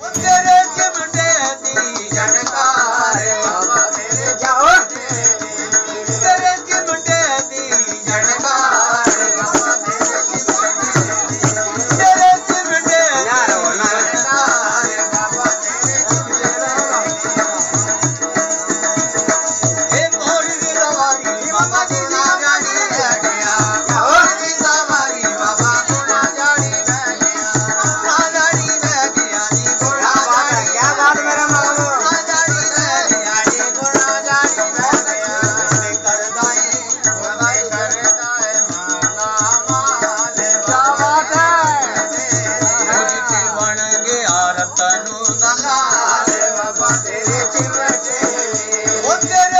What's day. yeah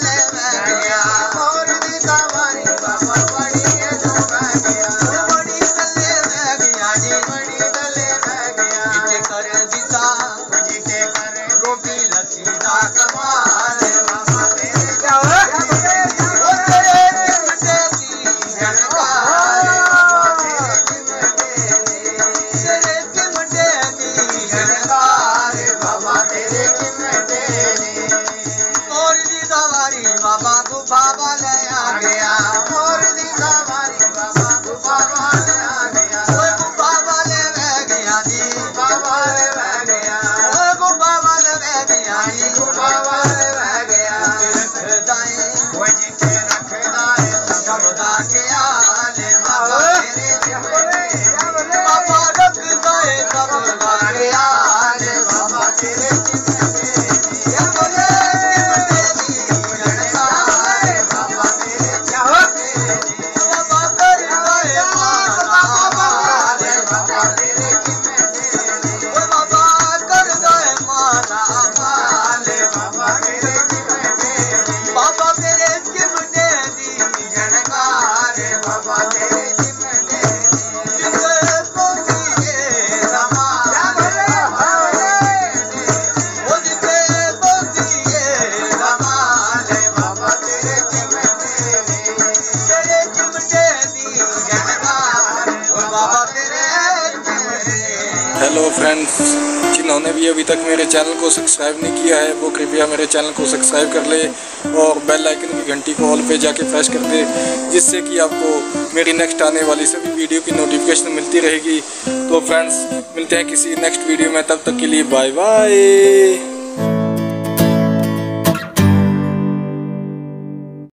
Thank you. बाबा तू बाबा ले आ गया मोर दी सवारी बाबा तू बाबा ले आ गया ओए तू बाबा ले रह गया जी बाबा ले रह गया ओए तू बाबा ले रह गया जी तू बाबा ले रह गया रख दाए ओए जी के रख दाए सब दा के आले बाबा तेरे जहरे बाबा रख दाए सब दा के आले बाबा तेरे बाबा तेरे हेलो फ्रेंड्स जिन्होंने भी अभी तक मेरे चैनल को सब्सक्राइब नहीं किया है, वो कृपया मेरे चैनल को सब्सक्राइब कर ले और बेल आइकन की घंटी को ऑल पे जाके प्रेस कर दे, जिससे कि आपको मेरी नेक्स्ट आने वाली सभी वीडियो की नोटिफिकेशन मिलती रहेगी। तो फ्रेंड्स मिलते हैं किसी नेक्स्ट वीडियो में, तब तक के लिए बाय बाय